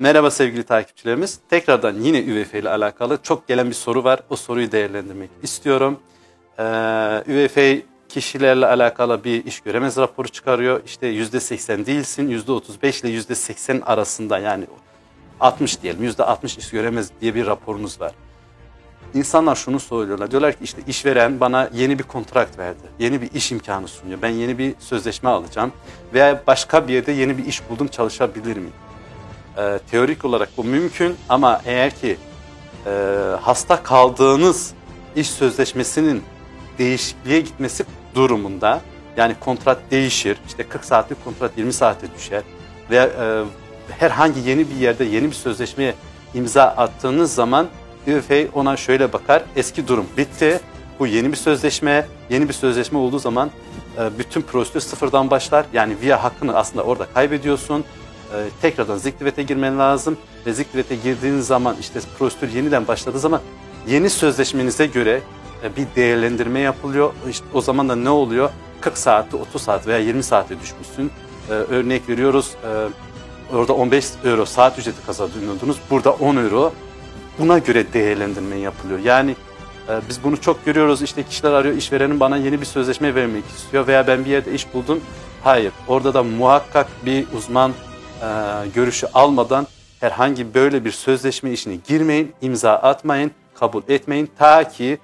Merhaba sevgili takipçilerimiz. Tekrardan yine ÜVF ile alakalı çok gelen bir soru var. O soruyu değerlendirmek istiyorum. Ee, ÜVF kişilerle alakalı bir iş göremez raporu çıkarıyor. İşte %80 değilsin, %35 ile %80 arasında yani 60 diyelim, %60 iş göremez diye bir raporunuz var. İnsanlar şunu söylüyorlar. Diyorlar ki işte işveren bana yeni bir kontrakt verdi. Yeni bir iş imkanı sunuyor. Ben yeni bir sözleşme alacağım. Veya başka bir yerde yeni bir iş buldum çalışabilir miyim? Ee, teorik olarak bu mümkün ama eğer ki e, hasta kaldığınız iş sözleşmesinin değişikliğe gitmesi durumunda yani kontrat değişir. işte 40 saatlik kontrat 20 saate düşer. Veya e, herhangi yeni bir yerde yeni bir sözleşmeye imza attığınız zaman ÜFE ona şöyle bakar. Eski durum bitti. Bu yeni bir sözleşme. Yeni bir sözleşme olduğu zaman e, bütün prosedür sıfırdan başlar. Yani via hakkını aslında orada kaybediyorsun. E, tekrardan ziktivete girmen lazım. Ve ziktivete girdiğiniz zaman işte prosedür yeniden başladığı zaman yeni sözleşmenize göre e, bir değerlendirme yapılıyor. İşte o zaman da ne oluyor? 40 saatte 30 saat veya 20 saate düşmüşsün. Örnek veriyoruz. Orada 15 euro saat ücreti kazanıyordunuz. Burada 10 euro buna göre değerlendirme yapılıyor. Yani e, biz bunu çok görüyoruz. İşte kişiler arıyor, işverenin bana yeni bir sözleşme vermek istiyor veya ben bir yerde iş buldum. Hayır, orada da muhakkak bir uzman e, görüşü almadan herhangi böyle bir sözleşme işine girmeyin, imza atmayın, kabul etmeyin. Ta ki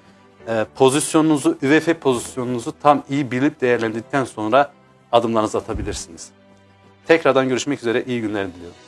e, pozisyonunuzu, ÜVF pozisyonunuzu tam iyi bilip değerlendirdikten sonra adımlarınızı atabilirsiniz. Tekrardan görüşmek üzere, iyi günler diliyorum.